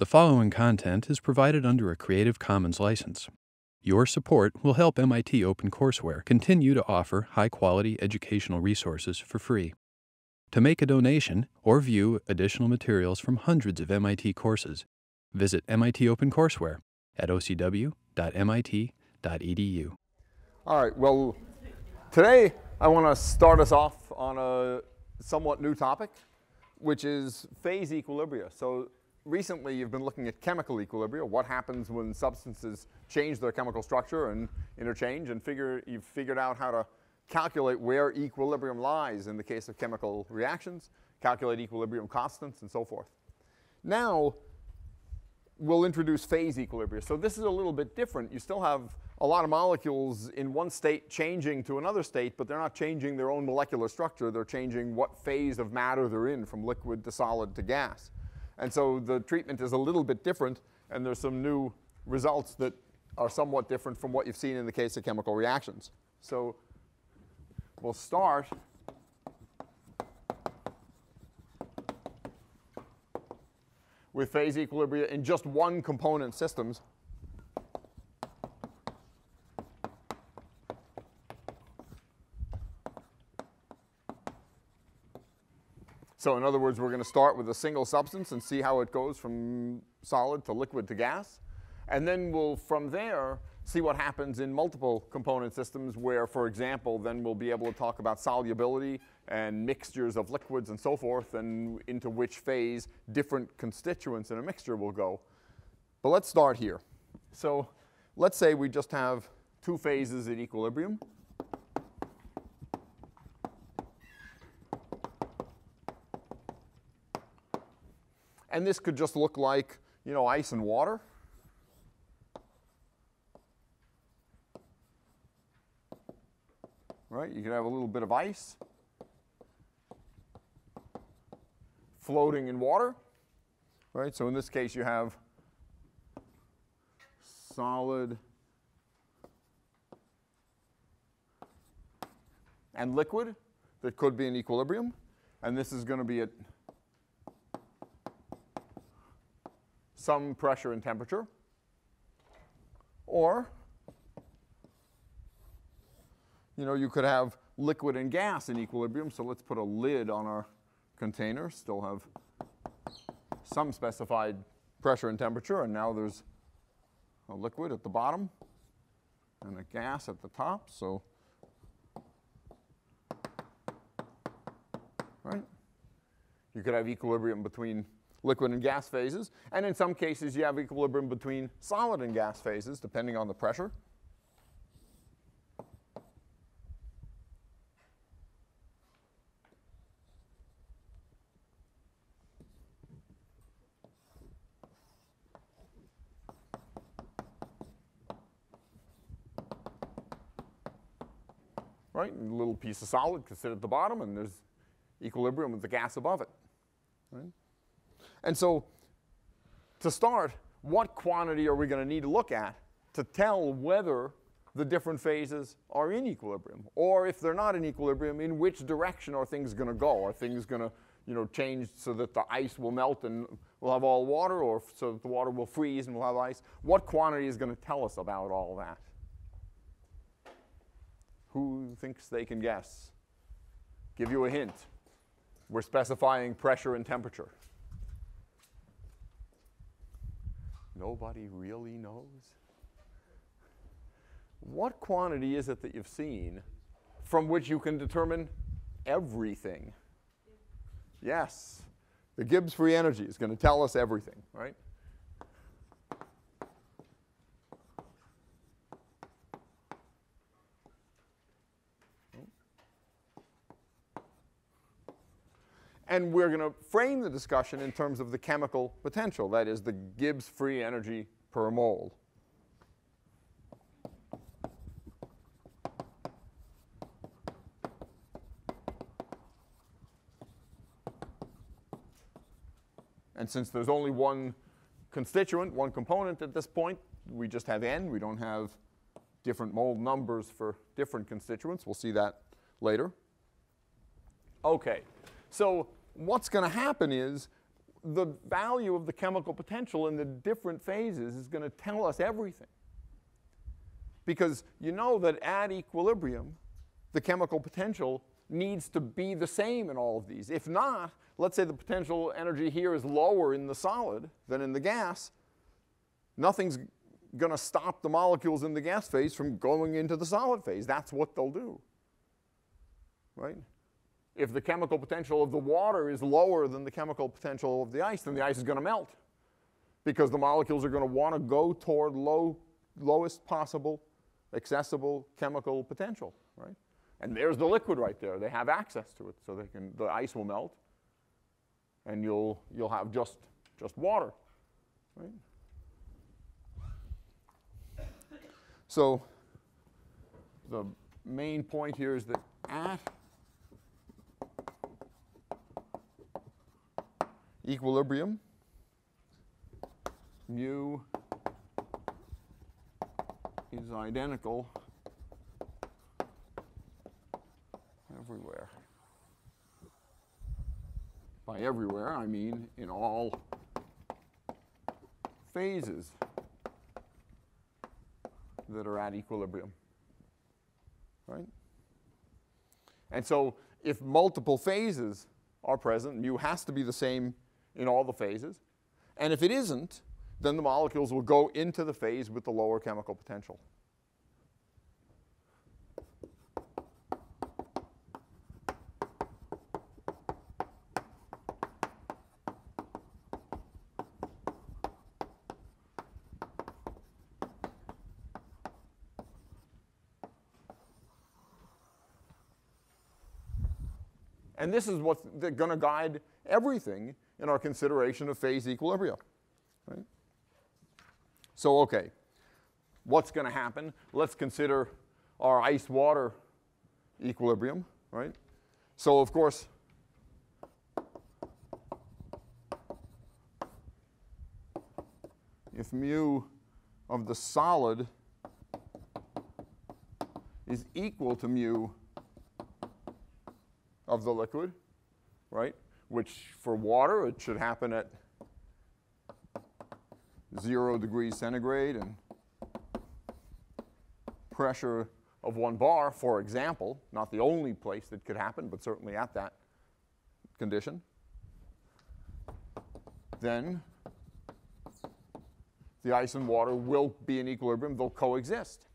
The following content is provided under a Creative Commons license. Your support will help MIT OpenCourseware continue to offer high quality educational resources for free. To make a donation or view additional materials from hundreds of MIT courses, visit MIT OpenCourseware at ocw.mit.edu. All right, well, today I want to start us off on a somewhat new topic, which is phase equilibria. So recently you've been looking at chemical equilibria, what happens when substances change their chemical structure and interchange, and figure, you've figured out how to calculate where equilibrium lies in the case of chemical reactions, calculate equilibrium constants, and so forth. Now, we'll introduce phase equilibria. So this is a little bit different. You still have a lot of molecules in one state changing to another state, but they're not changing their own molecular structure. They're changing what phase of matter they're in, from liquid to solid to gas. And so the treatment is a little bit different, and there's some new results that are somewhat different from what you've seen in the case of chemical reactions. So we'll start with phase equilibria in just one component systems. So in other words, we're going to start with a single substance and see how it goes from solid to liquid to gas. And then we'll, from there, see what happens in multiple component systems where, for example, then we'll be able to talk about solubility and mixtures of liquids and so forth and into which phase different constituents in a mixture will go. But let's start here. So let's say we just have two phases at equilibrium. And this could just look like, you know, ice and water. Right? You could have a little bit of ice floating in water. Right? So in this case, you have solid and liquid that could be in equilibrium. And this is going to be at some pressure and temperature. Or, you know, you could have liquid and gas in equilibrium. So let's put a lid on our container, still have some specified pressure and temperature, and now there's a liquid at the bottom and a gas at the top. So, right? You could have equilibrium between liquid and gas phases. And in some cases, you have equilibrium between solid and gas phases, depending on the pressure. Right, and a little piece of solid can sit at the bottom, and there's equilibrium with the gas above it. And so to start, what quantity are we going to need to look at to tell whether the different phases are in equilibrium? Or if they're not in equilibrium, in which direction are things going to go? Are things going to you know, change so that the ice will melt and we'll have all water, or so that the water will freeze and we'll have ice? What quantity is going to tell us about all that? Who thinks they can guess? Give you a hint. We're specifying pressure and temperature. Nobody really knows? What quantity is it that you've seen from which you can determine everything? Yes. The Gibbs free energy is going to tell us everything, right? And we're going to frame the discussion in terms of the chemical potential, that is the Gibbs free energy per mole. And since there's only one constituent, one component at this point, we just have n. We don't have different mole numbers for different constituents. We'll see that later. Okay, so what's going to happen is the value of the chemical potential in the different phases is going to tell us everything. Because you know that at equilibrium, the chemical potential needs to be the same in all of these. If not, let's say the potential energy here is lower in the solid than in the gas, nothing's going to stop the molecules in the gas phase from going into the solid phase. That's what they'll do. Right? If the chemical potential of the water is lower than the chemical potential of the ice, then the ice is going to melt because the molecules are going to want to go toward low, lowest possible accessible chemical potential, right? And there's the liquid right there. They have access to it, so they can, the ice will melt, and you'll, you'll have just, just water, right? So the main point here is that at equilibrium, mu is identical everywhere. By everywhere, I mean in all phases that are at equilibrium. Right? And so if multiple phases are present, mu has to be the same in all the phases. And if it isn't, then the molecules will go into the phase with the lower chemical potential. And this is what's going to guide everything in our consideration of phase equilibrium. Right? So, okay, what's going to happen? Let's consider our ice-water equilibrium, right? So, of course, if mu of the solid is equal to mu of the liquid, right? Which for water, it should happen at zero degrees centigrade and pressure of one bar, for example, not the only place that could happen, but certainly at that condition, then the ice and water will be in equilibrium, they'll coexist.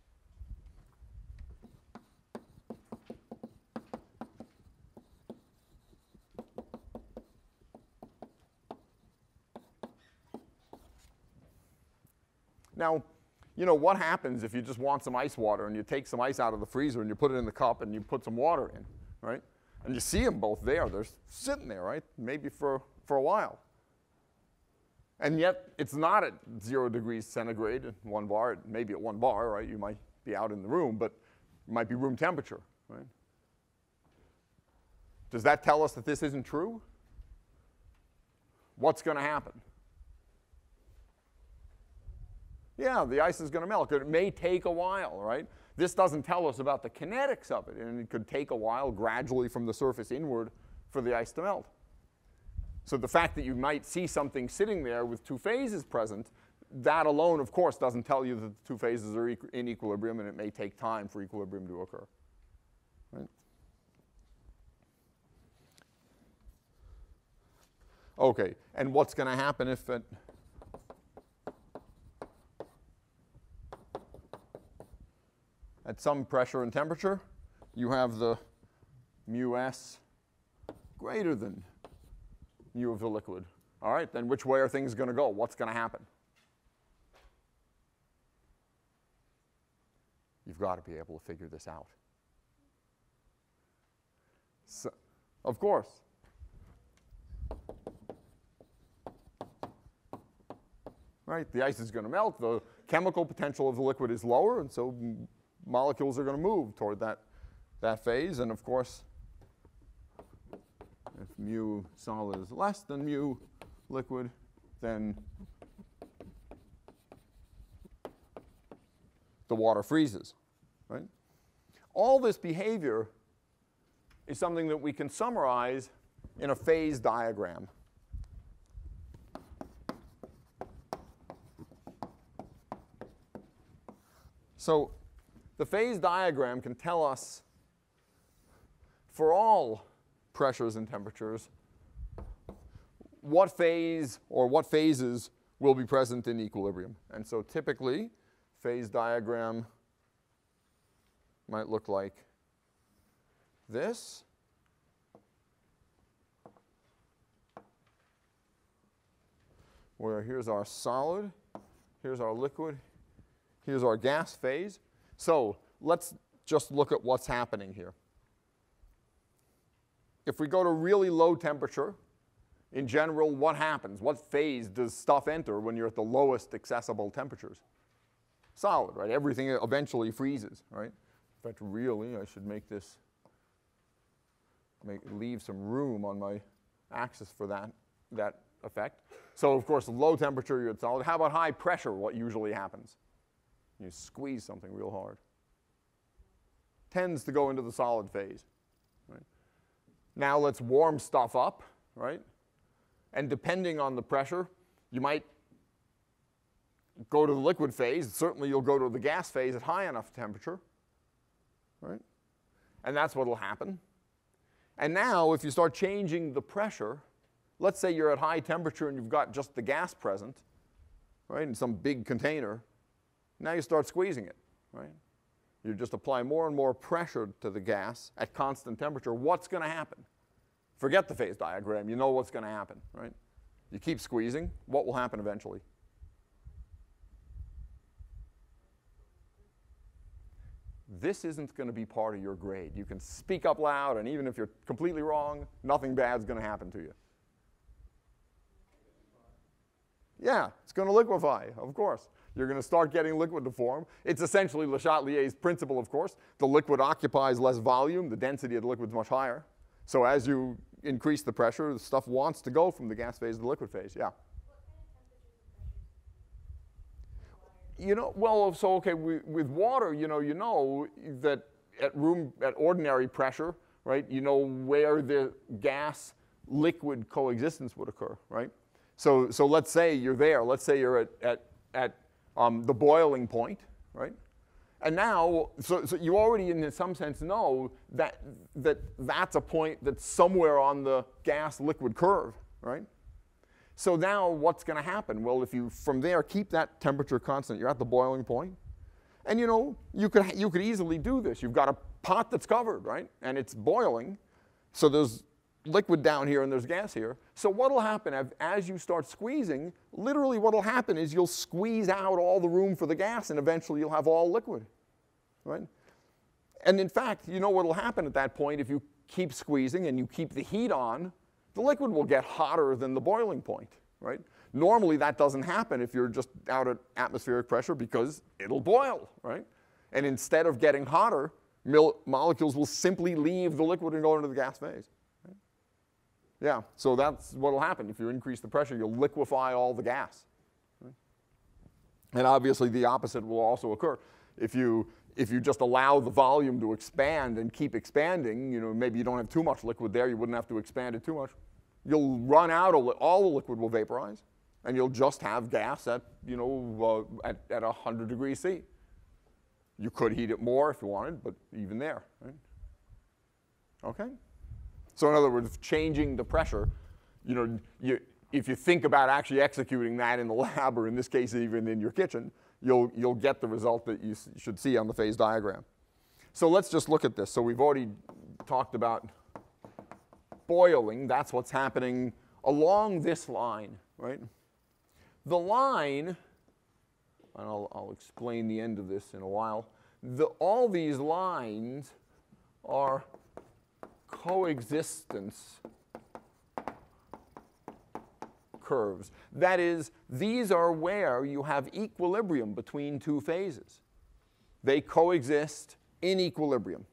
Now, you know, what happens if you just want some ice water and you take some ice out of the freezer and you put it in the cup and you put some water in, right? And you see them both there. They're sitting there, right? Maybe for, for a while. And yet, it's not at zero degrees centigrade at one bar. Maybe at one bar, right? You might be out in the room, but it might be room temperature, right? Does that tell us that this isn't true? What's going to happen? Yeah, the ice is going to melt. It may take a while, right? This doesn't tell us about the kinetics of it, and it could take a while gradually from the surface inward for the ice to melt. So the fact that you might see something sitting there with two phases present, that alone, of course, doesn't tell you that the two phases are in equilibrium, and it may take time for equilibrium to occur. Right? Okay, and what's going to happen if it at some pressure and temperature, you have the mu s greater than mu of the liquid. All right, then which way are things going to go? What's going to happen? You've got to be able to figure this out. So, of course. Right, the ice is going to melt. The chemical potential of the liquid is lower, and so molecules are going to move toward that, that phase. And of course, if mu solid is less than mu liquid, then the water freezes, right? All this behavior is something that we can summarize in a phase diagram. So the phase diagram can tell us for all pressures and temperatures what phase or what phases will be present in equilibrium. And so typically, phase diagram might look like this. Where here's our solid, here's our liquid, here's our gas phase. So let's just look at what's happening here. If we go to really low temperature, in general, what happens? What phase does stuff enter when you're at the lowest accessible temperatures? Solid, right? Everything eventually freezes, right? In fact, really, I should make this, make, leave some room on my axis for that, that effect. So, of course, low temperature, you're at solid. How about high pressure? What usually happens? You squeeze something real hard. Tends to go into the solid phase. Right? Now let's warm stuff up, right? And depending on the pressure, you might go to the liquid phase. Certainly you'll go to the gas phase at high enough temperature, right? And that's what will happen. And now if you start changing the pressure, let's say you're at high temperature and you've got just the gas present, right, in some big container, now you start squeezing it, right? You just apply more and more pressure to the gas at constant temperature. What's going to happen? Forget the phase diagram. You know what's going to happen, right? You keep squeezing. What will happen eventually? This isn't going to be part of your grade. You can speak up loud, and even if you're completely wrong, nothing bad is going to happen to you. Yeah, it's going to liquefy, of course. You're going to start getting liquid to form. It's essentially Le Chatelier's principle, of course. The liquid occupies less volume. The density of the liquid is much higher. So as you increase the pressure, the stuff wants to go from the gas phase to the liquid phase. Yeah. You know, well, so okay, we, with water, you know, you know that at room at ordinary pressure, right? You know where the gas liquid coexistence would occur, right? So, so let's say you're there. Let's say you're at, at, at um, the boiling point, right? And now, so, so you already in some sense know that, that that's a point that's somewhere on the gas liquid curve, right? So now what's going to happen? Well, if you from there keep that temperature constant, you're at the boiling point. And you know, you could, you could easily do this. You've got a pot that's covered, right? And it's boiling. So there's liquid down here and there's gas here. So what'll happen as you start squeezing, literally what'll happen is you'll squeeze out all the room for the gas and eventually you'll have all liquid, right? And in fact, you know what'll happen at that point if you keep squeezing and you keep the heat on, the liquid will get hotter than the boiling point, right? Normally that doesn't happen if you're just out at atmospheric pressure because it'll boil, right? And instead of getting hotter, molecules will simply leave the liquid and go into the gas phase. Yeah, so that's what will happen. If you increase the pressure, you'll liquefy all the gas. And obviously the opposite will also occur. If you, if you just allow the volume to expand and keep expanding, you know, maybe you don't have too much liquid there, you wouldn't have to expand it too much. You'll run out, of all the liquid will vaporize, and you'll just have gas at, you know, uh, at, at 100 degrees C. You could heat it more if you wanted, but even there, right? Okay? So in other words, changing the pressure, you know, you, if you think about actually executing that in the lab, or in this case, even in your kitchen, you'll, you'll get the result that you should see on the phase diagram. So let's just look at this. So we've already talked about boiling. That's what's happening along this line, right? The line, and I'll, I'll explain the end of this in a while, the, all these lines are coexistence curves. That is, these are where you have equilibrium between two phases. They coexist in equilibrium.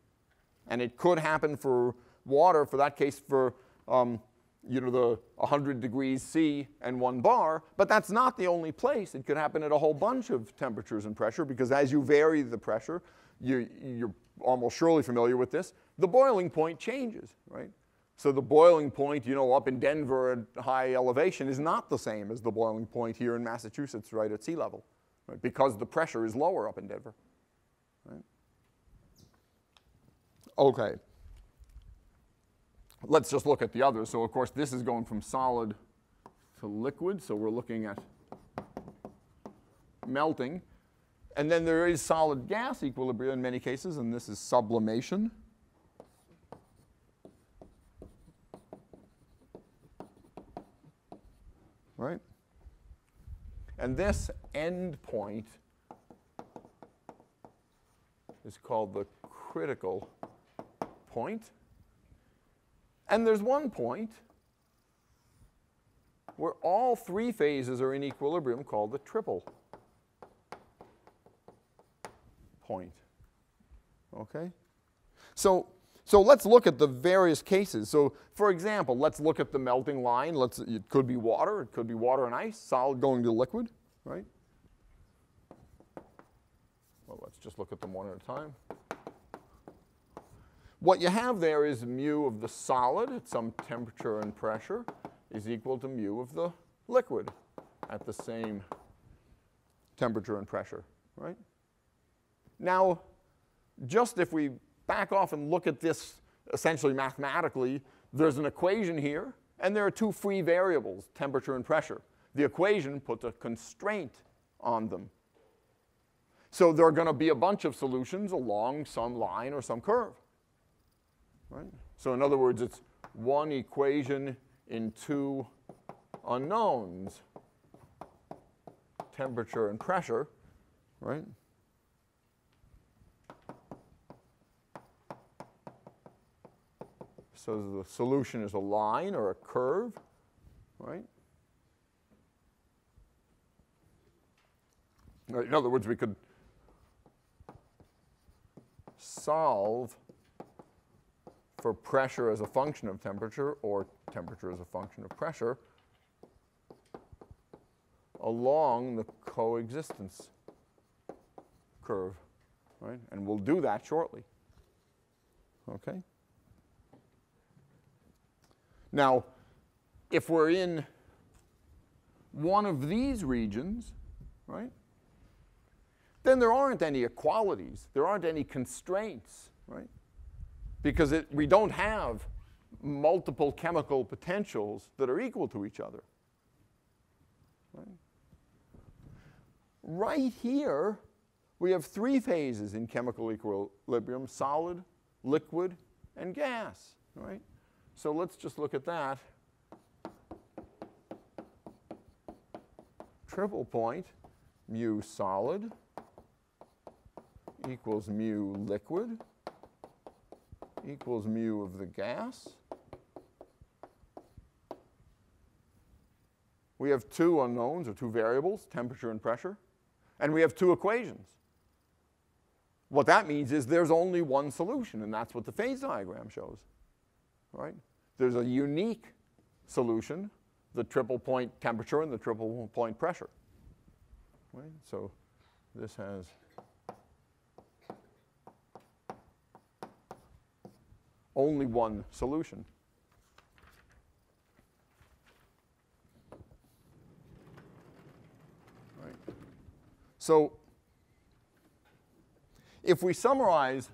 And it could happen for water, for that case, for um, you know, the 100 degrees C and one bar, but that's not the only place. It could happen at a whole bunch of temperatures and pressure because as you vary the pressure, you, you're almost surely familiar with this, the boiling point changes, right? So the boiling point, you know, up in Denver at high elevation is not the same as the boiling point here in Massachusetts right at sea level, right? because the pressure is lower up in Denver. Right? Okay. Let's just look at the others. So, of course, this is going from solid to liquid, so we're looking at melting. And then there is solid gas equilibrium in many cases, and this is sublimation. Right? And this end point is called the critical point. And there's one point where all three phases are in equilibrium called the triple point. Okay? So, so let's look at the various cases. So for example, let's look at the melting line. Let's, it could be water, it could be water and ice, solid going to liquid, right? Well, let's just look at them one at a time. What you have there is mu of the solid at some temperature and pressure is equal to mu of the liquid at the same temperature and pressure, right? Now, just if we back off and look at this essentially mathematically, there's an equation here, and there are two free variables, temperature and pressure. The equation puts a constraint on them. So there are going to be a bunch of solutions along some line or some curve. Right? So in other words, it's one equation in two unknowns, temperature and pressure, right? So the solution is a line or a curve, right? In other words, we could solve for pressure as a function of temperature or temperature as a function of pressure along the coexistence curve, right? And we'll do that shortly. Okay? Now, if we're in one of these regions, right, then there aren't any equalities. There aren't any constraints, right? Because it, we don't have multiple chemical potentials that are equal to each other. Right? right here, we have three phases in chemical equilibrium, solid, liquid, and gas, right? So let's just look at that. Triple point, mu solid equals mu liquid equals mu of the gas. We have two unknowns, or two variables, temperature and pressure, and we have two equations. What that means is there's only one solution, and that's what the phase diagram shows right? There's a unique solution, the triple point temperature and the triple point pressure, right? So this has only one solution. Right. So if we summarize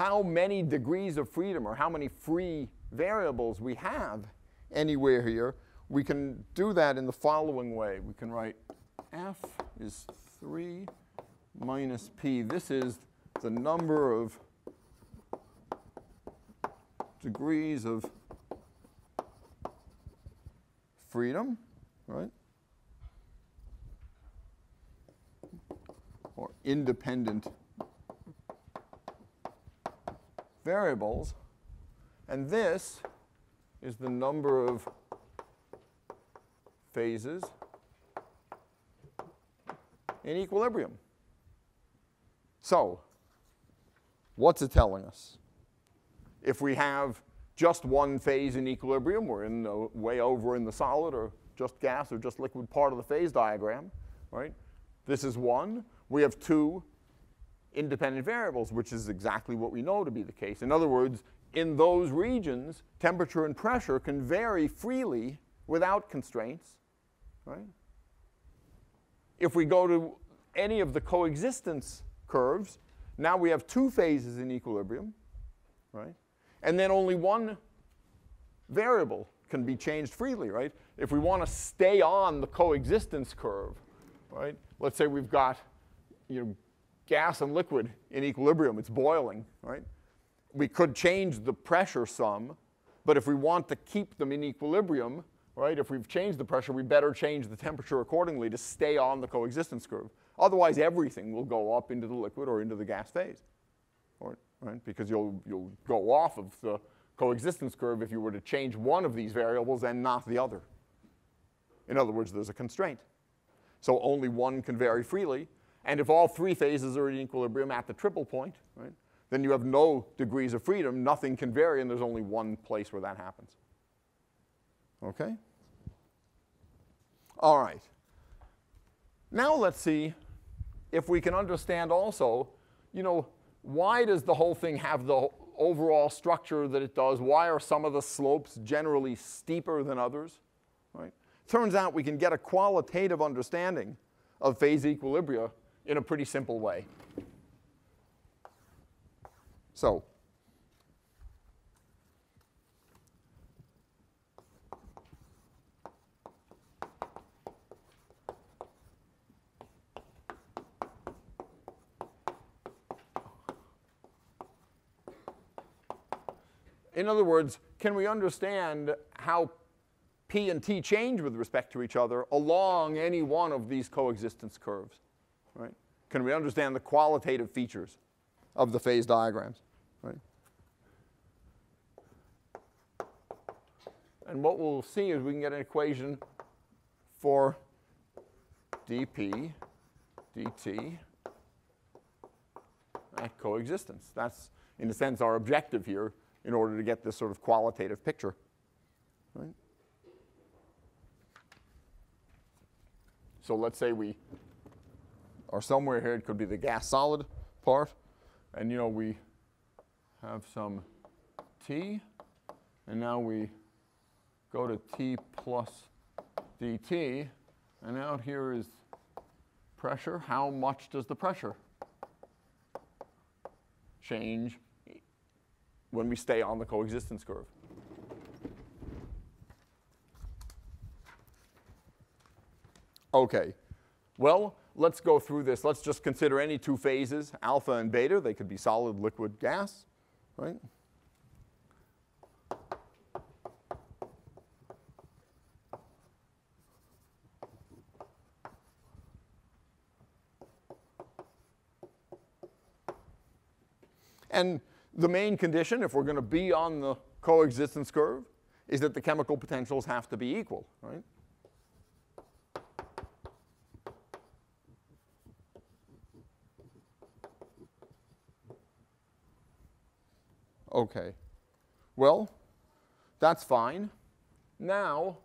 how many degrees of freedom or how many free variables we have anywhere here, we can do that in the following way. We can write f is 3 minus p. This is the number of degrees of freedom, right? Or independent variables. And this is the number of phases in equilibrium. So, what's it telling us? If we have just one phase in equilibrium, we're in the, way over in the solid or just gas or just liquid part of the phase diagram, right? This is one. We have two independent variables, which is exactly what we know to be the case. In other words, in those regions, temperature and pressure can vary freely without constraints, right? If we go to any of the coexistence curves, Now we have two phases in equilibrium, right? And then only one variable can be changed freely, right? If we want to stay on the coexistence curve, right? Let's say we've got you know, gas and liquid in equilibrium, it's boiling, right? We could change the pressure some, but if we want to keep them in equilibrium, right, if we've changed the pressure, we better change the temperature accordingly to stay on the coexistence curve. Otherwise, everything will go up into the liquid or into the gas phase, right? Because you'll, you'll go off of the coexistence curve if you were to change one of these variables and not the other. In other words, there's a constraint. So only one can vary freely. And if all three phases are in equilibrium at the triple point, right, then you have no degrees of freedom. Nothing can vary, and there's only one place where that happens. Okay? All right. Now let's see if we can understand also, you know, why does the whole thing have the overall structure that it does? Why are some of the slopes generally steeper than others? Right? Turns out we can get a qualitative understanding of phase equilibria in a pretty simple way. So, In other words, can we understand how P and T change with respect to each other along any one of these coexistence curves? Right? Can we understand the qualitative features of the phase diagrams? Right? And what we'll see is we can get an equation for dp dt at coexistence. That's, in a sense, our objective here in order to get this sort of qualitative picture. Right? So let's say we are somewhere here, it could be the gas solid part, and you know we have some T, and now we go to T plus dt, and out here is pressure. How much does the pressure change when we stay on the coexistence curve. Okay, well, let's go through this. Let's just consider any two phases, alpha and beta. They could be solid, liquid, gas, right? And the main condition, if we're going to be on the coexistence curve, is that the chemical potentials have to be equal, right? Okay. Well, that's fine. Now,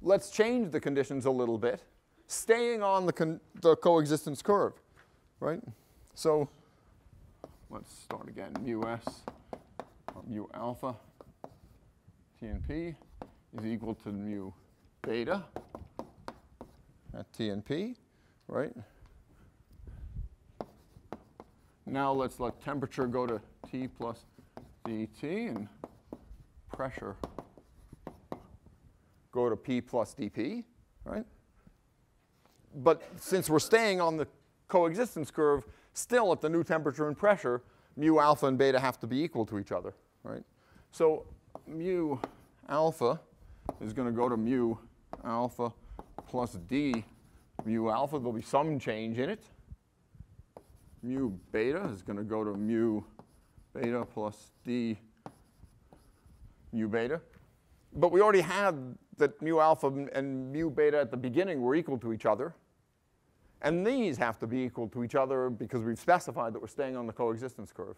let's change the conditions a little bit, staying on the, the coexistence curve, right? So let's start again. Mu s, or mu alpha, T and P is equal to mu beta at T and P, right? Now let's let temperature go to T plus dt and pressure go to P plus dP, right? But since we're staying on the coexistence curve, still at the new temperature and pressure, mu alpha and beta have to be equal to each other, right? So mu alpha is going to go to mu alpha plus d mu alpha. There'll be some change in it. Mu beta is going to go to mu beta plus d mu beta. But we already had that mu alpha and mu beta at the beginning were equal to each other. And these have to be equal to each other because we've specified that we're staying on the coexistence curve.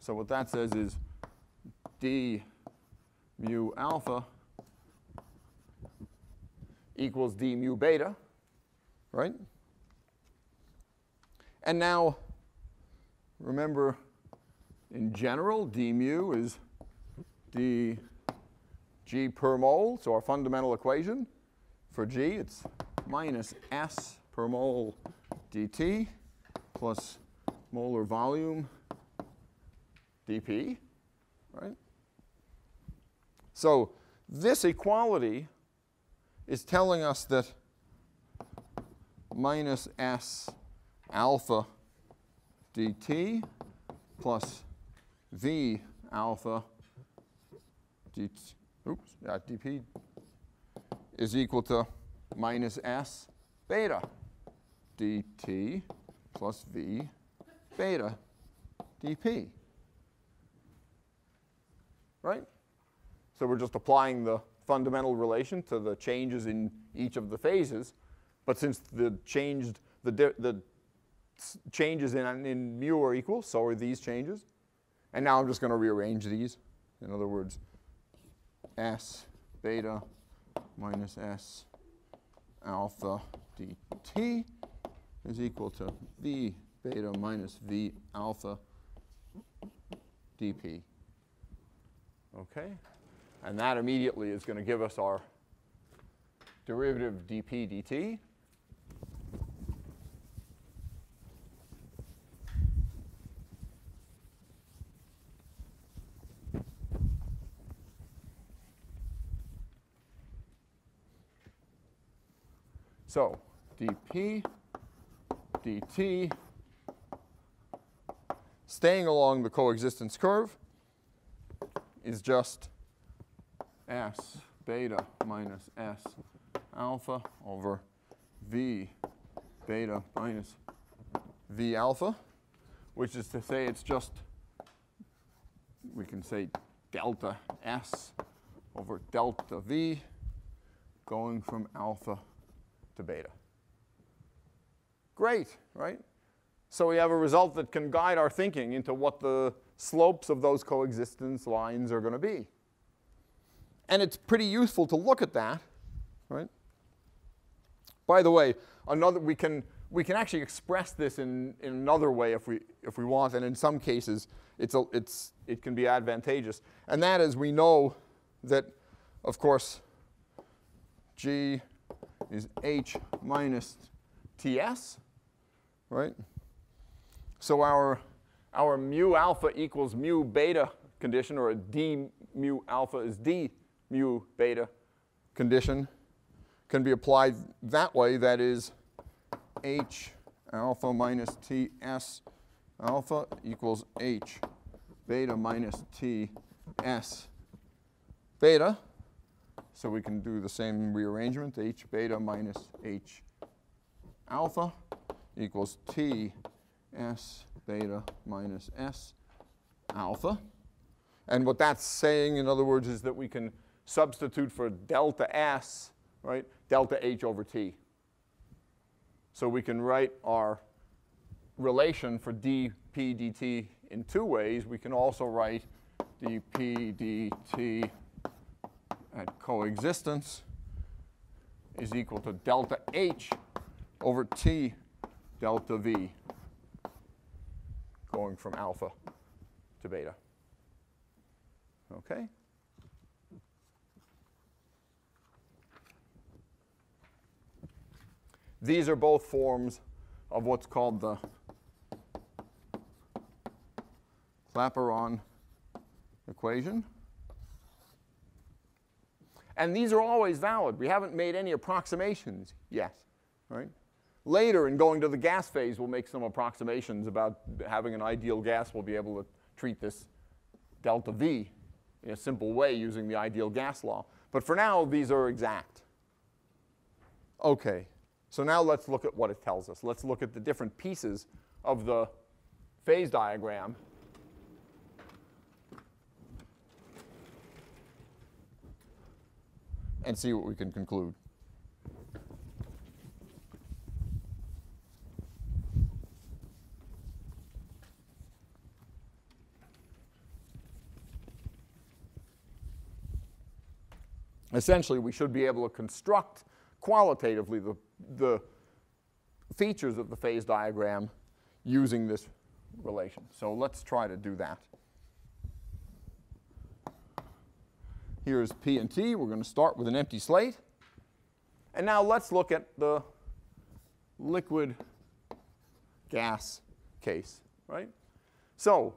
So what that says is d mu alpha equals d mu beta, right? And now, remember, in general, d mu is d g per mole. So our fundamental equation for g, it's minus s per mole dt plus molar volume dp, right? So this equality is telling us that minus s alpha dt plus v alpha dt, oops, yeah, dp is equal to minus s beta dt plus v beta dp. Right? So we're just applying the fundamental relation to the changes in each of the phases. But since the changed the, the changes in, in mu are equal, so are these changes. And now I'm just going to rearrange these. In other words, s beta minus s alpha dt is equal to v beta minus v alpha dp. Okay? And that immediately is going to give us our derivative dp dt. So dp dt staying along the coexistence curve is just s beta minus s alpha over v beta minus v alpha, which is to say it's just, we can say delta s over delta v going from alpha to beta. Great, right? So we have a result that can guide our thinking into what the slopes of those coexistence lines are going to be. And it's pretty useful to look at that, right? By the way, another we can we can actually express this in, in another way if we if we want, and in some cases it's a, it's it can be advantageous. And that is we know that, of course, G is H minus TS, right? So our our mu alpha equals mu beta condition, or a d mu alpha is d mu beta condition, can be applied that way. That is h alpha minus ts alpha equals h beta minus ts beta. So we can do the same rearrangement, h beta minus h alpha equals t s beta minus s alpha. And what that's saying, in other words, is that we can substitute for delta s, right, delta h over t. So we can write our relation for dp dt in two ways. We can also write dp dt at coexistence is equal to delta h over t delta v going from alpha to beta. Okay? These are both forms of what's called the Clapeyron equation. And these are always valid. We haven't made any approximations yet, right? Later, in going to the gas phase, we'll make some approximations about having an ideal gas. We'll be able to treat this delta V in a simple way using the ideal gas law. But for now, these are exact. Okay, so now let's look at what it tells us. Let's look at the different pieces of the phase diagram and see what we can conclude. Essentially we should be able to construct qualitatively the, the features of the phase diagram using this relation. So let's try to do that. Here's P and T. We're going to start with an empty slate. And now let's look at the liquid gas case, right? So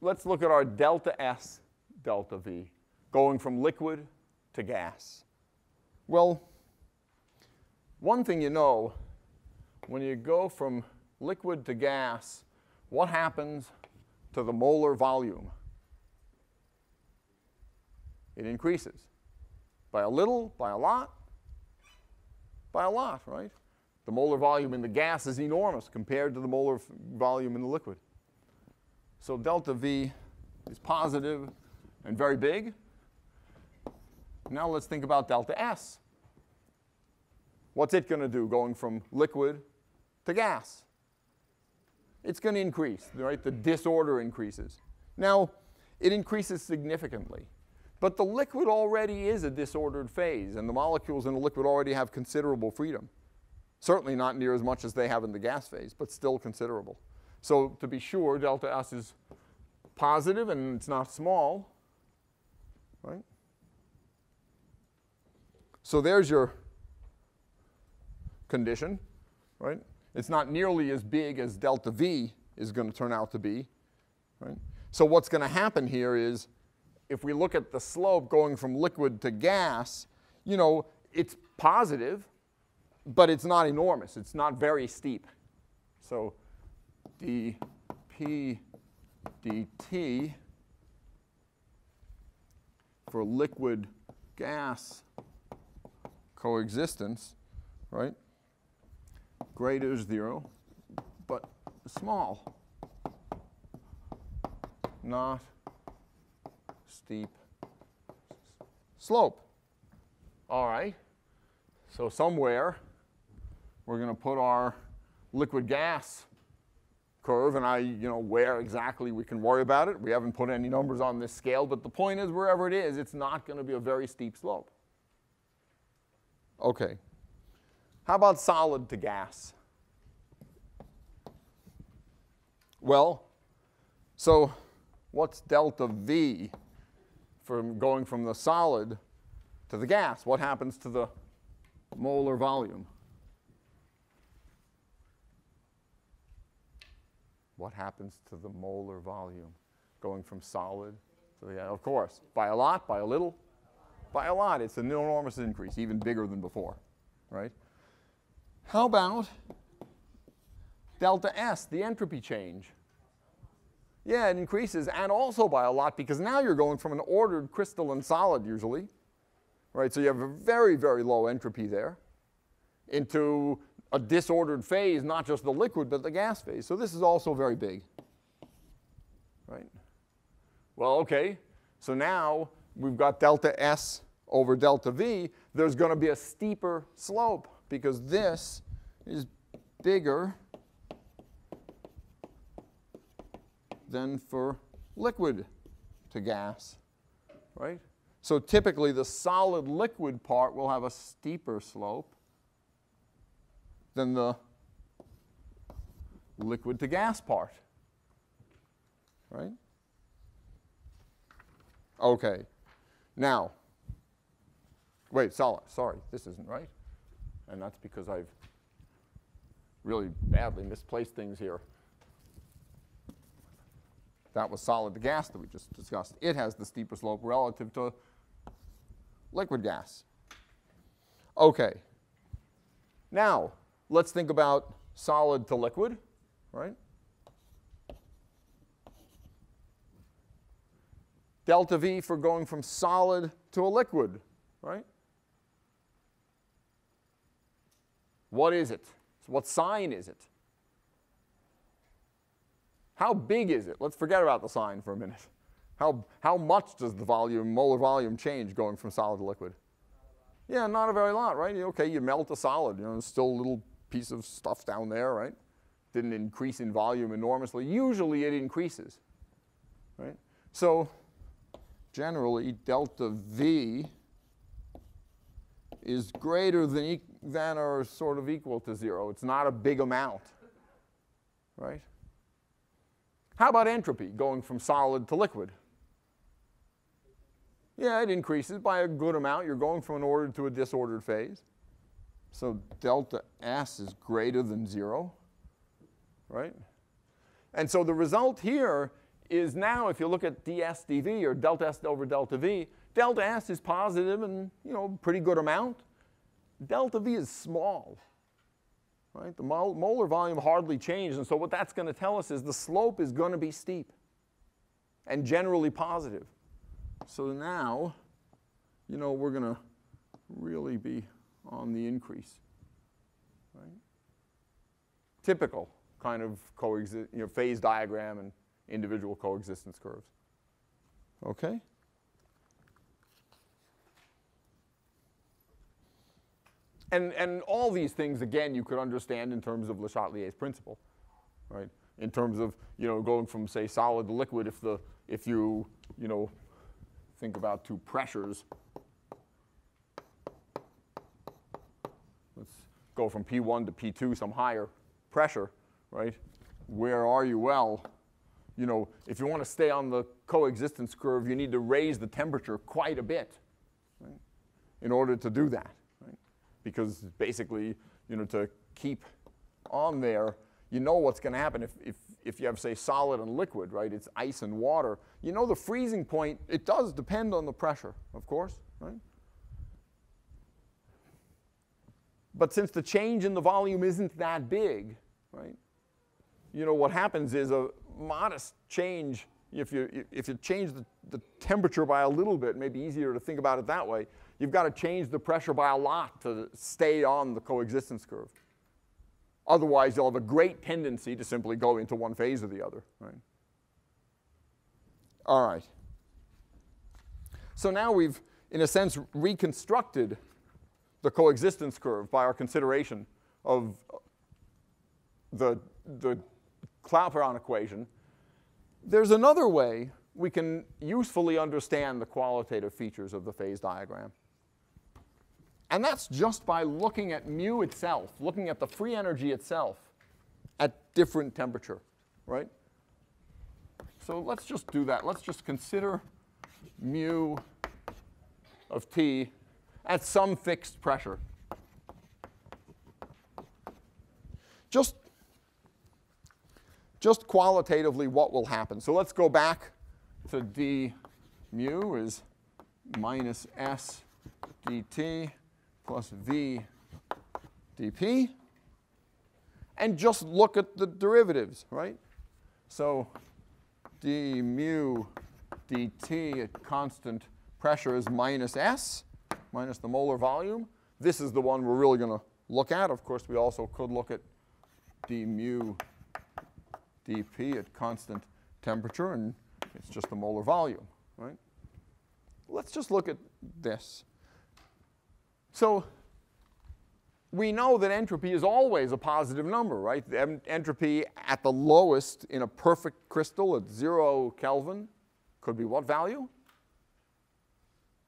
let's look at our delta S, delta V, going from liquid to gas. Well, one thing you know, when you go from liquid to gas, what happens to the molar volume? It increases. By a little, by a lot, by a lot, right? The molar volume in the gas is enormous compared to the molar volume in the liquid. So delta V is positive and very big. Now let's think about delta S. What's it going to do going from liquid to gas? It's going to increase, right? The disorder increases. Now, it increases significantly. But the liquid already is a disordered phase, and the molecules in the liquid already have considerable freedom. Certainly not near as much as they have in the gas phase, but still considerable. So to be sure, delta S is positive and it's not small, right? So there's your condition, right? It's not nearly as big as delta V is going to turn out to be, right? So what's going to happen here is if we look at the slope going from liquid to gas, you know, it's positive, but it's not enormous. It's not very steep. So dp dt for liquid gas coexistence, right? Greater is zero, but small, not steep slope. All right. So somewhere we're going to put our liquid gas curve, and I, you know, where exactly we can worry about it. We haven't put any numbers on this scale, but the point is wherever it is, it's not going to be a very steep slope. Okay. How about solid to gas? Well, so what's delta V from going from the solid to the gas? What happens to the molar volume? What happens to the molar volume going from solid to the gas? Of course, by a lot, by a little, by a lot. It's an enormous increase, even bigger than before, right? How about delta S, the entropy change? Yeah, it increases, and also by a lot, because now you're going from an ordered crystalline solid, usually, right? So you have a very, very low entropy there, into a disordered phase, not just the liquid, but the gas phase. So this is also very big, right? Well, okay, so now we've got delta S over delta V. There's going to be a steeper slope, because this is bigger than for liquid to gas, right? So typically the solid liquid part will have a steeper slope than the liquid to gas part, right? Okay. Now, wait, solid, sorry, this isn't right. And that's because I've really badly misplaced things here. That was solid to gas that we just discussed. It has the steeper slope relative to liquid gas. Okay. Now, let's think about solid to liquid, right? Delta V for going from solid to a liquid, right? What is it? What sign is it? How big is it? Let's forget about the sign for a minute. How, how much does the volume, molar volume change going from solid to liquid? Yeah, not a very lot, right? Okay, you melt a solid, you know, there's still a little piece of stuff down there, right? Didn't increase in volume enormously. Usually it increases, right? So generally delta V is greater than, than or sort of equal to zero. It's not a big amount, right? How about entropy, going from solid to liquid? Yeah, it increases by a good amount. You're going from an ordered to a disordered phase. So delta S is greater than zero, right? And so the result here is now, if you look at ds dv, or delta S over delta V, delta S is positive and, you know, pretty good amount. Delta V is small, right? The mol molar volume hardly changed, and so what that's going to tell us is the slope is going to be steep and generally positive. So now, you know, we're going to really be on the increase, right? Typical kind of coexist, you know, phase diagram and individual coexistence curves. Okay? And, and all these things, again, you could understand in terms of Le Chatelier's principle, right? In terms of, you know, going from, say, solid to liquid, if, the, if you, you know, think about two pressures, let's go from P1 to P2, some higher pressure, right? Where are you? Well, you know, if you want to stay on the coexistence curve, you need to raise the temperature quite a bit right, in order to do that because basically, you know, to keep on there, you know what's going to happen if, if, if you have, say, solid and liquid, right? It's ice and water. You know the freezing point, it does depend on the pressure, of course, right? But since the change in the volume isn't that big, right? You know, what happens is a modest change, if you, if you change the, the temperature by a little bit, maybe easier to think about it that way, you've got to change the pressure by a lot to stay on the coexistence curve. Otherwise, you'll have a great tendency to simply go into one phase or the other. Right? All right. So now we've, in a sense, reconstructed the coexistence curve by our consideration of the, the Clapeyron equation. There's another way we can usefully understand the qualitative features of the phase diagram. And that's just by looking at mu itself, looking at the free energy itself at different temperature, right? So let's just do that. Let's just consider mu of T at some fixed pressure. Just, just qualitatively what will happen. So let's go back to d mu is minus s dt plus v dp. And just look at the derivatives, right? So d mu dt at constant pressure is minus s, minus the molar volume. This is the one we're really going to look at. Of course, we also could look at d mu dp at constant temperature, and it's just the molar volume, right? Let's just look at this. So we know that entropy is always a positive number, right? The entropy at the lowest in a perfect crystal at zero Kelvin could be what value?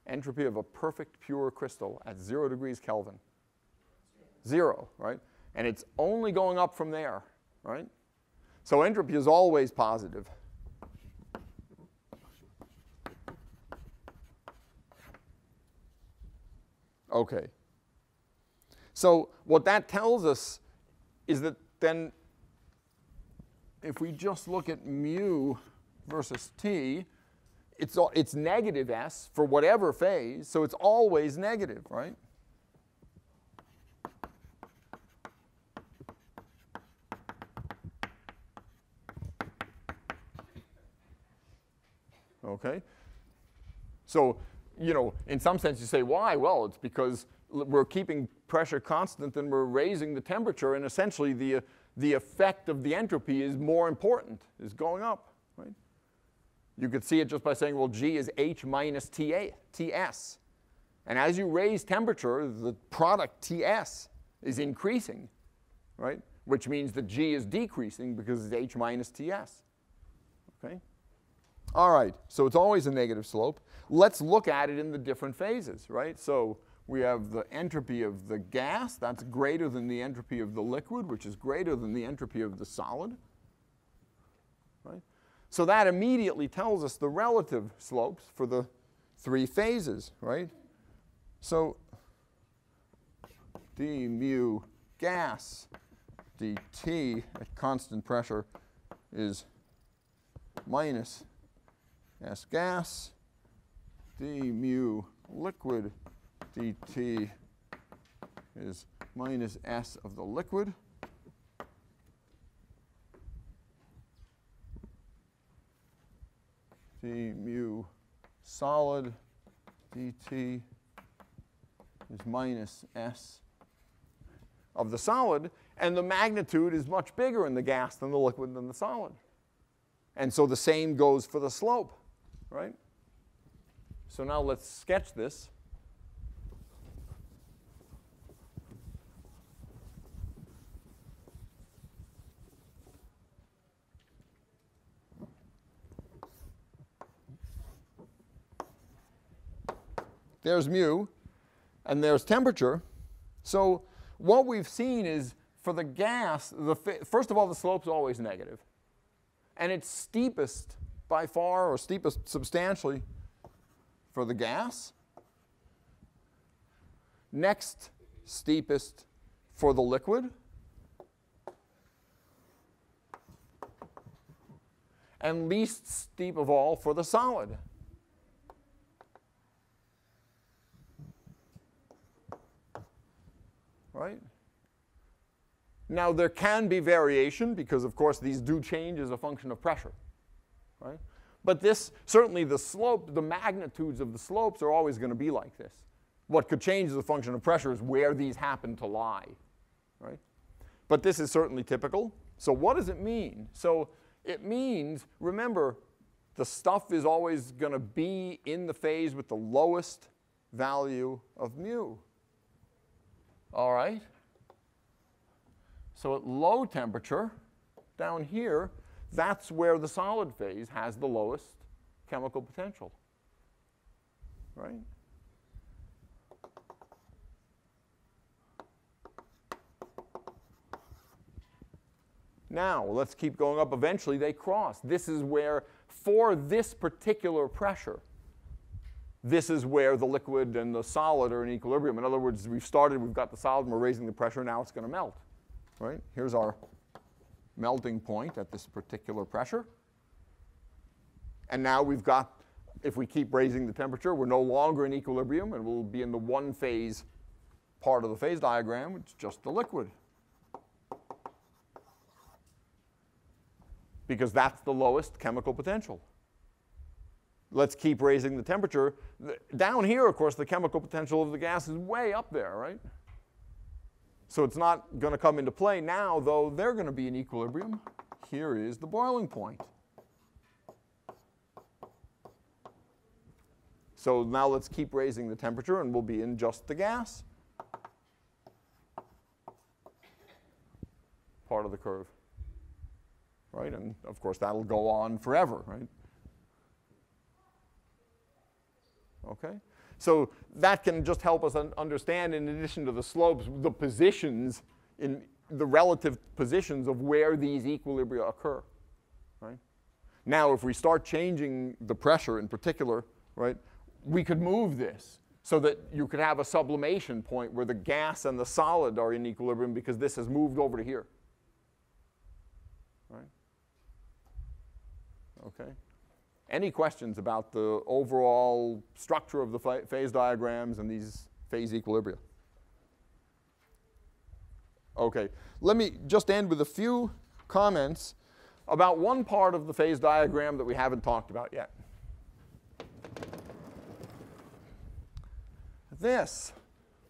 Entropy of a perfect pure crystal at zero degrees Kelvin. Zero, right? And it's only going up from there, right? So entropy is always positive. Okay. So what that tells us is that then if we just look at mu versus t, it's, it's negative s for whatever phase, so it's always negative, right? Okay? So you know, in some sense you say, why? Well, it's because we're keeping pressure constant and we're raising the temperature, and essentially the, uh, the effect of the entropy is more important, is going up, right? You could see it just by saying, well, G is H minus TA, TS. And as you raise temperature, the product TS is increasing, right? Which means that G is decreasing because it's H minus TS, okay? All right, so it's always a negative slope. Let's look at it in the different phases, right? So we have the entropy of the gas, that's greater than the entropy of the liquid, which is greater than the entropy of the solid, right? So that immediately tells us the relative slopes for the three phases, right? So d mu gas dt at constant pressure is minus S gas d mu liquid dt is minus S of the liquid. d mu solid dt is minus S of the solid, and the magnitude is much bigger in the gas than the liquid than the solid. And so the same goes for the slope, right? So now let's sketch this. There's mu, and there's temperature. So what we've seen is for the gas, the first of all, the slope's always negative. And it's steepest by far, or steepest substantially, for the gas. Next steepest for the liquid. And least steep of all for the solid. right? Now, there can be variation because, of course, these do change as a function of pressure, right? But this, certainly the slope, the magnitudes of the slopes are always going to be like this. What could change as a function of pressure is where these happen to lie, right? But this is certainly typical. So what does it mean? So it means, remember, the stuff is always going to be in the phase with the lowest value of mu. All right? So at low temperature, down here, that's where the solid phase has the lowest chemical potential. Right? Now, let's keep going up. Eventually, they cross. This is where, for this particular pressure, this is where the liquid and the solid are in equilibrium. In other words, we've started, we've got the solid, and we're raising the pressure, now it's going to melt. Right? Here's our melting point at this particular pressure. And now we've got, if we keep raising the temperature, we're no longer in equilibrium, and we'll be in the one phase part of the phase diagram, which is just the liquid. Because that's the lowest chemical potential let's keep raising the temperature. Down here, of course, the chemical potential of the gas is way up there, right? So it's not going to come into play now, though they're going to be in equilibrium. Here is the boiling point. So now let's keep raising the temperature, and we'll be in just the gas part of the curve. Right? And of course, that'll go on forever, right? okay? So that can just help us un understand, in addition to the slopes, the positions, in the relative positions of where these equilibria occur, right? Now, if we start changing the pressure in particular, right, we could move this so that you could have a sublimation point where the gas and the solid are in equilibrium because this has moved over to here. Right? Okay? Any questions about the overall structure of the phase diagrams and these phase equilibria? Okay, let me just end with a few comments about one part of the phase diagram that we haven't talked about yet. This,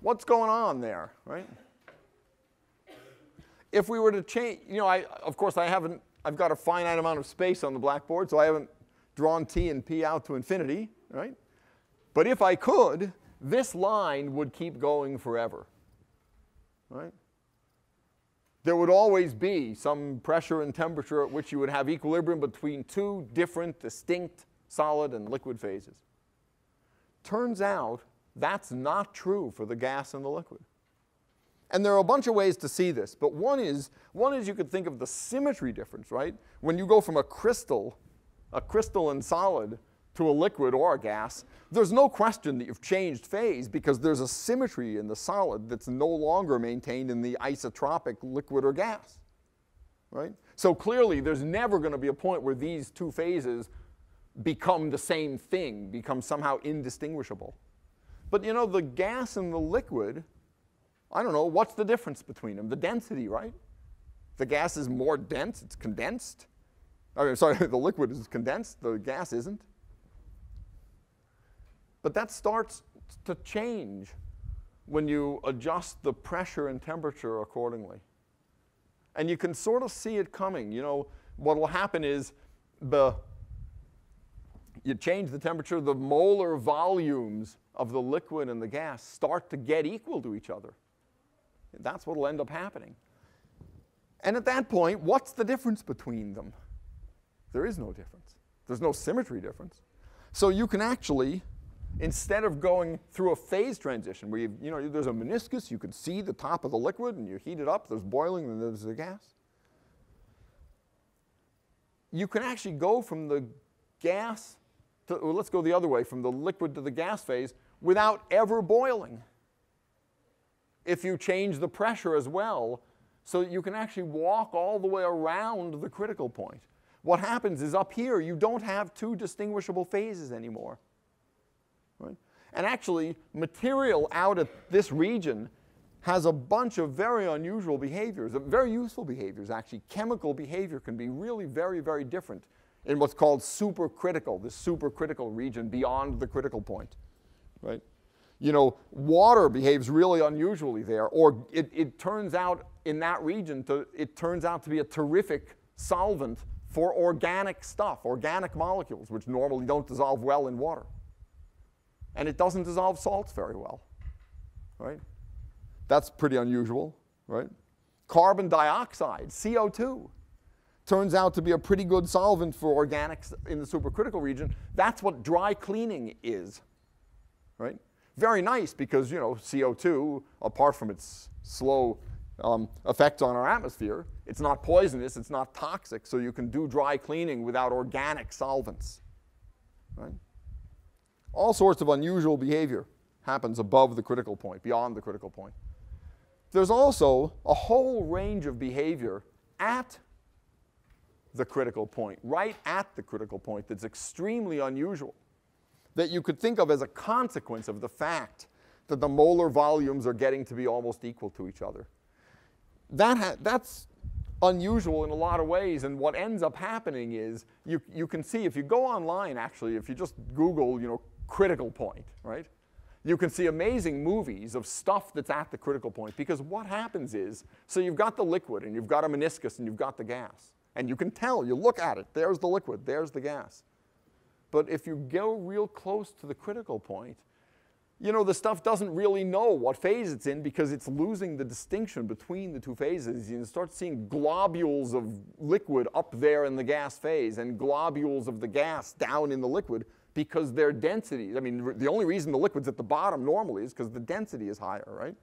what's going on there, right? If we were to change, you know, I, of course I haven't, I've got a finite amount of space on the blackboard, so I haven't drawn t and p out to infinity, right? But if I could, this line would keep going forever, right? There would always be some pressure and temperature at which you would have equilibrium between two different, distinct solid and liquid phases. Turns out that's not true for the gas and the liquid. And there are a bunch of ways to see this, but one is, one is you could think of the symmetry difference, right? When you go from a crystal, a crystalline solid, to a liquid or a gas, there's no question that you've changed phase because there's a symmetry in the solid that's no longer maintained in the isotropic liquid or gas, right? So clearly there's never going to be a point where these two phases become the same thing, become somehow indistinguishable. But you know, the gas and the liquid, I don't know, what's the difference between them? The density, right? The gas is more dense, it's condensed. I mean, sorry, the liquid is condensed, the gas isn't. But that starts to change when you adjust the pressure and temperature accordingly. And you can sort of see it coming. You know, what will happen is the you change the temperature, the molar volumes of the liquid and the gas start to get equal to each other. That's what will end up happening. And at that point, what's the difference between them? There is no difference. There's no symmetry difference. So you can actually, instead of going through a phase transition where you, know, there's a meniscus, you can see the top of the liquid and you heat it up, there's boiling and there's the gas. You can actually go from the gas to, well, let's go the other way, from the liquid to the gas phase without ever boiling if you change the pressure as well, so you can actually walk all the way around the critical point. What happens is up here, you don't have two distinguishable phases anymore. Right? And actually, material out at this region has a bunch of very unusual behaviors, uh, very useful behaviors actually. Chemical behavior can be really very, very different in what's called supercritical, this supercritical region beyond the critical point, right? you know, water behaves really unusually there, or it, it turns out in that region, to, it turns out to be a terrific solvent for organic stuff, organic molecules, which normally don't dissolve well in water. And it doesn't dissolve salts very well, right? That's pretty unusual, right? Carbon dioxide, CO2, turns out to be a pretty good solvent for organics in the supercritical region. That's what dry cleaning is, right? very nice because, you know, CO2, apart from its slow um, effect on our atmosphere, it's not poisonous, it's not toxic, so you can do dry cleaning without organic solvents. Right? All sorts of unusual behavior happens above the critical point, beyond the critical point. There's also a whole range of behavior at the critical point, right at the critical point, that's extremely unusual that you could think of as a consequence of the fact that the molar volumes are getting to be almost equal to each other. That that's unusual in a lot of ways, and what ends up happening is you, you can see, if you go online actually, if you just Google, you know, critical point, right? You can see amazing movies of stuff that's at the critical point because what happens is, so you've got the liquid and you've got a meniscus and you've got the gas. And you can tell, you look at it, there's the liquid, there's the gas. But if you go real close to the critical point, you know, the stuff doesn't really know what phase it's in because it's losing the distinction between the two phases. You start seeing globules of liquid up there in the gas phase and globules of the gas down in the liquid because their density, I mean, the only reason the liquid's at the bottom normally is because the density is higher, right?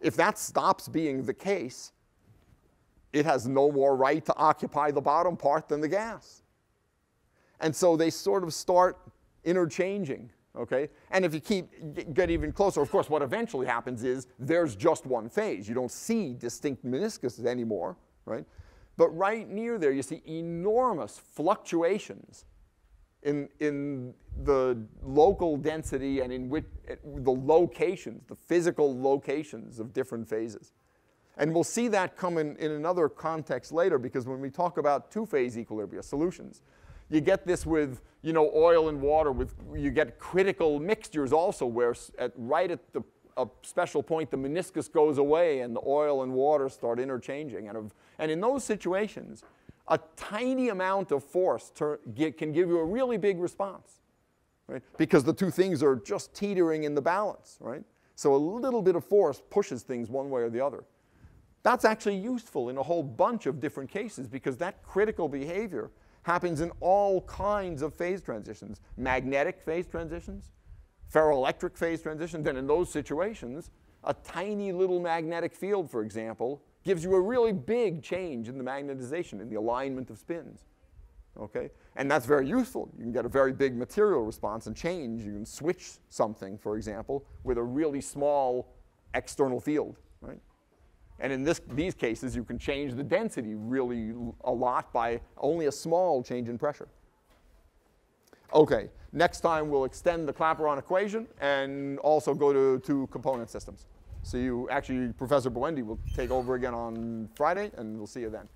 If that stops being the case, it has no more right to occupy the bottom part than the gas. And so they sort of start interchanging, okay? And if you keep, get even closer, of course, what eventually happens is there's just one phase. You don't see distinct meniscuses anymore, right? But right near there, you see enormous fluctuations in, in the local density and in which, the locations, the physical locations of different phases. And we'll see that come in, in another context later because when we talk about two-phase equilibria solutions, you get this with you know, oil and water. With, you get critical mixtures also where at, right at the a special point the meniscus goes away and the oil and water start interchanging. And, of, and in those situations, a tiny amount of force get, can give you a really big response, right? Because the two things are just teetering in the balance, right? So a little bit of force pushes things one way or the other. That's actually useful in a whole bunch of different cases because that critical behavior happens in all kinds of phase transitions. Magnetic phase transitions, ferroelectric phase transitions, and in those situations, a tiny little magnetic field, for example, gives you a really big change in the magnetization, in the alignment of spins. Okay? And that's very useful. You can get a very big material response and change. You can switch something, for example, with a really small external field. And in this, these cases, you can change the density really a lot by only a small change in pressure. Okay, next time we'll extend the Clapeyron equation and also go to, to component systems. So you actually, Professor Bawendi will take over again on Friday, and we'll see you then.